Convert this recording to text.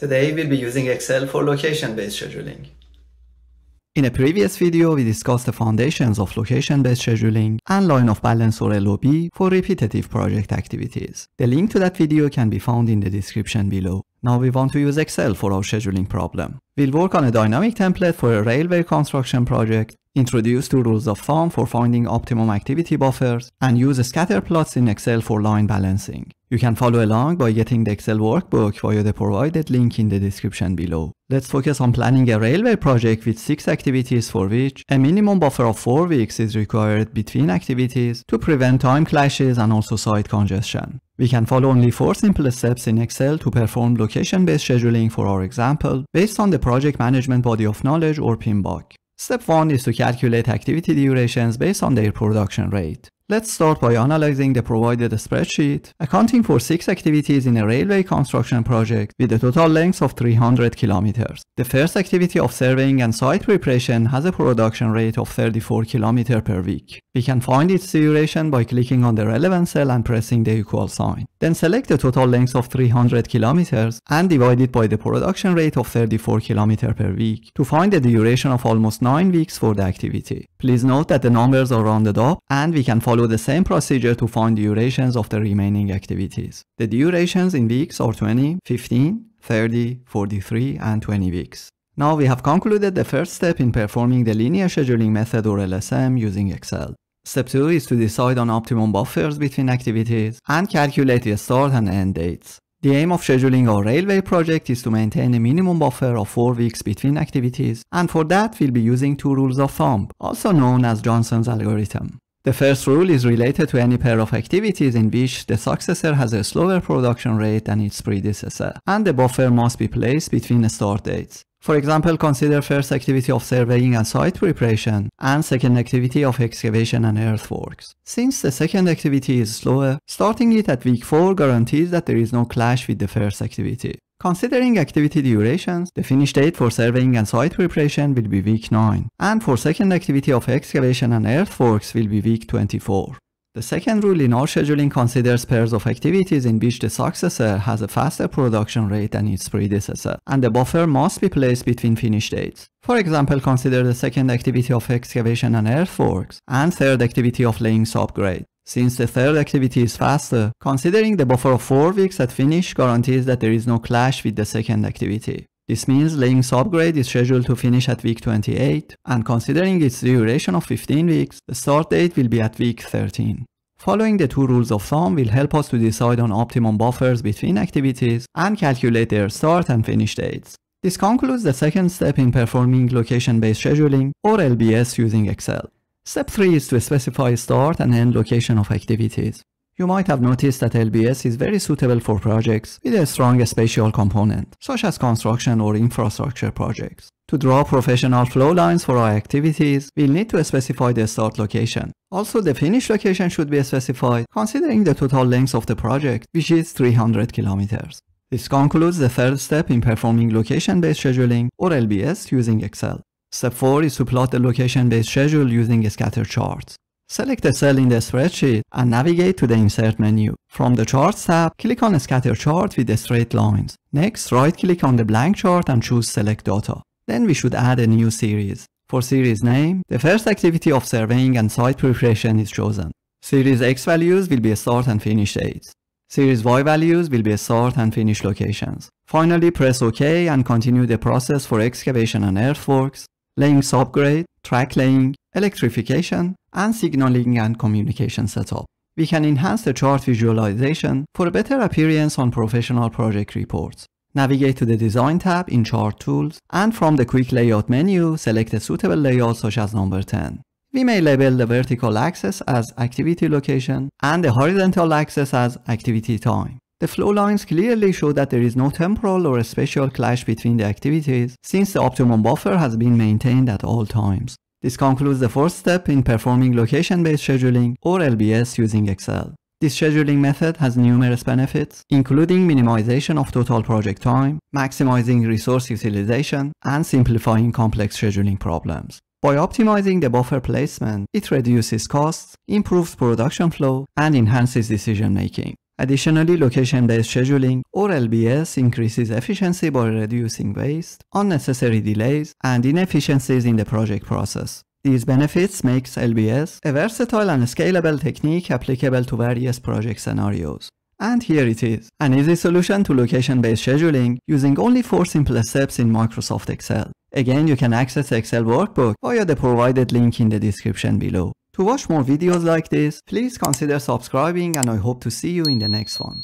Today we'll be using Excel for location-based scheduling. In a previous video, we discussed the foundations of location-based scheduling and line of balance or LOB for repetitive project activities. The link to that video can be found in the description below. Now we want to use Excel for our scheduling problem. We'll work on a dynamic template for a railway construction project, introduce two rules of thumb for finding optimum activity buffers, and use scatter plots in Excel for line balancing. You can follow along by getting the Excel workbook via the provided link in the description below. Let's focus on planning a railway project with 6 activities for which a minimum buffer of 4 weeks is required between activities to prevent time clashes and also site congestion. We can follow only 4 simple steps in Excel to perform location-based scheduling for our example based on the Project Management Body of Knowledge or PMBOK. Step 1 is to calculate activity durations based on their production rate. Let's start by analyzing the provided spreadsheet, accounting for 6 activities in a railway construction project with a total length of 300 kilometers. The first activity of surveying and site preparation has a production rate of 34 kilometers per week. We can find its duration by clicking on the relevant cell and pressing the equal sign. Then select the total length of 300 kilometers and divide it by the production rate of 34 kilometers per week to find the duration of almost 9 weeks for the activity. Please note that the numbers are rounded up and we can follow follow the same procedure to find durations of the remaining activities. The durations in weeks are 20, 15, 30, 43, and 20 weeks. Now we have concluded the first step in performing the linear scheduling method or LSM using Excel. Step 2 is to decide on optimum buffers between activities and calculate the start and end dates. The aim of scheduling our railway project is to maintain a minimum buffer of 4 weeks between activities and for that we'll be using two rules of thumb, also known as Johnson's algorithm. The first rule is related to any pair of activities in which the successor has a slower production rate than its predecessor, and the buffer must be placed between the start dates. For example, consider first activity of surveying and site preparation, and second activity of excavation and earthworks. Since the second activity is slower, starting it at week 4 guarantees that there is no clash with the first activity. Considering activity durations, the finish date for surveying and site preparation will be week 9, and for second activity of excavation and earthworks will be week 24. The second rule in our scheduling considers pairs of activities in which the successor has a faster production rate than its predecessor, and the buffer must be placed between finish dates. For example, consider the second activity of excavation and earthworks, and third activity of laying subgrade. Since the third activity is faster, considering the buffer of 4 weeks at finish guarantees that there is no clash with the second activity. This means laying subgrade is scheduled to finish at week 28, and considering its duration of 15 weeks, the start date will be at week 13. Following the two rules of thumb will help us to decide on optimum buffers between activities and calculate their start and finish dates. This concludes the second step in performing location-based scheduling or LBS using Excel. Step 3 is to specify start and end location of activities. You might have noticed that LBS is very suitable for projects with a strong spatial component, such as construction or infrastructure projects. To draw professional flow lines for our activities, we'll need to specify the start location. Also, the finish location should be specified considering the total length of the project, which is 300 kilometers. This concludes the third step in performing location-based scheduling or LBS using Excel. Step 4 is to plot the location-based schedule using a scatter charts. Select a cell in the spreadsheet and navigate to the Insert menu. From the Charts tab, click on Scatter Chart with the straight lines. Next, right-click on the blank chart and choose Select Data. Then we should add a new series. For series name, the first activity of surveying and site preparation is chosen. Series X values will be a start and finish dates. Series Y values will be start and finish locations. Finally, press OK and continue the process for excavation and earthworks, laying subgrade, track laying, electrification, and signaling and communication setup. We can enhance the chart visualization for a better appearance on professional project reports. Navigate to the Design tab in Chart Tools, and from the Quick Layout menu, select a suitable layout such as number 10. We may label the vertical axis as activity location and the horizontal axis as activity time. The flow lines clearly show that there is no temporal or spatial clash between the activities since the optimum buffer has been maintained at all times. This concludes the fourth step in performing location-based scheduling or LBS using Excel. This scheduling method has numerous benefits, including minimization of total project time, maximizing resource utilization, and simplifying complex scheduling problems. By optimizing the buffer placement, it reduces costs, improves production flow, and enhances decision making. Additionally, location-based scheduling or LBS increases efficiency by reducing waste, unnecessary delays, and inefficiencies in the project process. These benefits makes LBS a versatile and scalable technique applicable to various project scenarios. And here it is, an easy solution to location-based scheduling using only four simple steps in Microsoft Excel. Again, you can access the Excel workbook via the provided link in the description below. To watch more videos like this, please consider subscribing and I hope to see you in the next one.